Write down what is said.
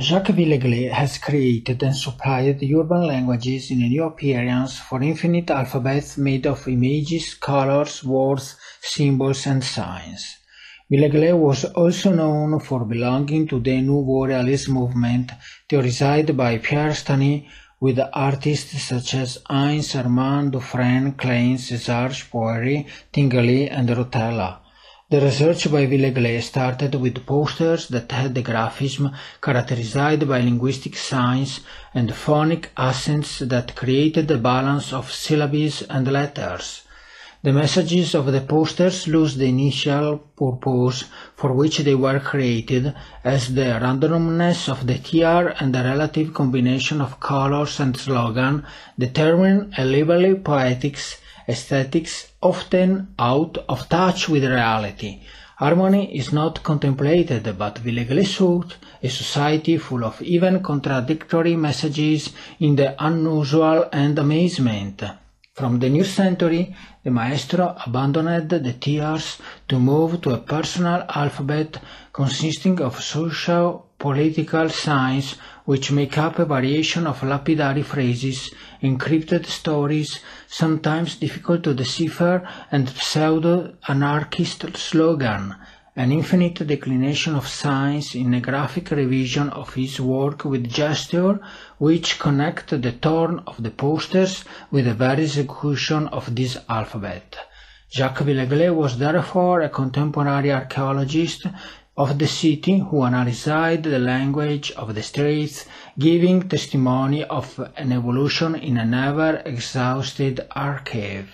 Jacques Villeglé has created and supplied urban languages in a new appearance for infinite alphabets made of images, colors, words, symbols and signs. Villeglé was also known for belonging to the Nouveau Realisme movement theorized by Pierre Restany with artists such as Hains Arman Dufrêne, Klein, César Poiret, Tinguely and Rotella. The research by Villeglé started with posters that had the graphism characterized by linguistic signs and phonic accents that created a balance of syllables and letters. The messages of the posters lose the initial purpose for which they were created, as the randomness of the tier and the relative combination of colors and slogan determine a lively poetics aesthetics often out of touch with reality. Harmony is not contemplated, but Villeglé sought a society full of even contradictory messages in the unusual and amazement. From the new century, the maestro abandoned the tiers to move to a personal alphabet consisting of social political signs which make up a variation of lapidary phrases, encrypted stories, sometimes difficult to decipher, and pseudo-anarchist slogan, an infinite declination of signs in a graphic revision of his work with gesture which connect the tone of the posters with the very execution of this alphabet. Jacques Villeglé was therefore a contemporary archaeologist of the city who analyzed the language of the streets, giving testimony of an evolution in a never exhausted archive.